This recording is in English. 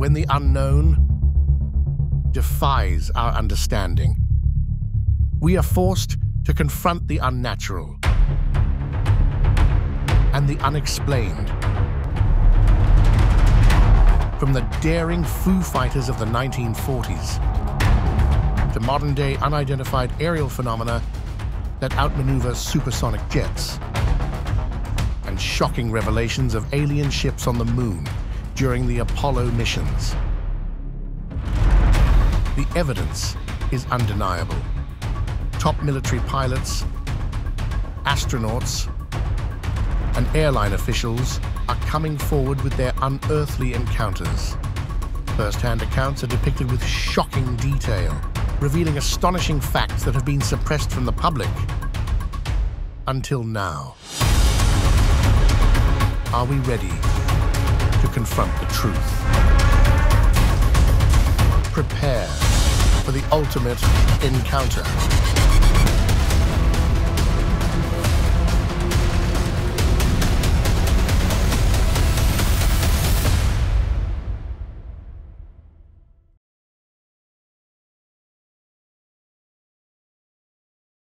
when the unknown defies our understanding. We are forced to confront the unnatural and the unexplained. From the daring Foo Fighters of the 1940s to modern day unidentified aerial phenomena that outmaneuver supersonic jets, and shocking revelations of alien ships on the moon during the Apollo missions. The evidence is undeniable. Top military pilots, astronauts, and airline officials are coming forward with their unearthly encounters. First-hand accounts are depicted with shocking detail, revealing astonishing facts that have been suppressed from the public until now. Are we ready to confront the truth? Prepare for the ultimate encounter.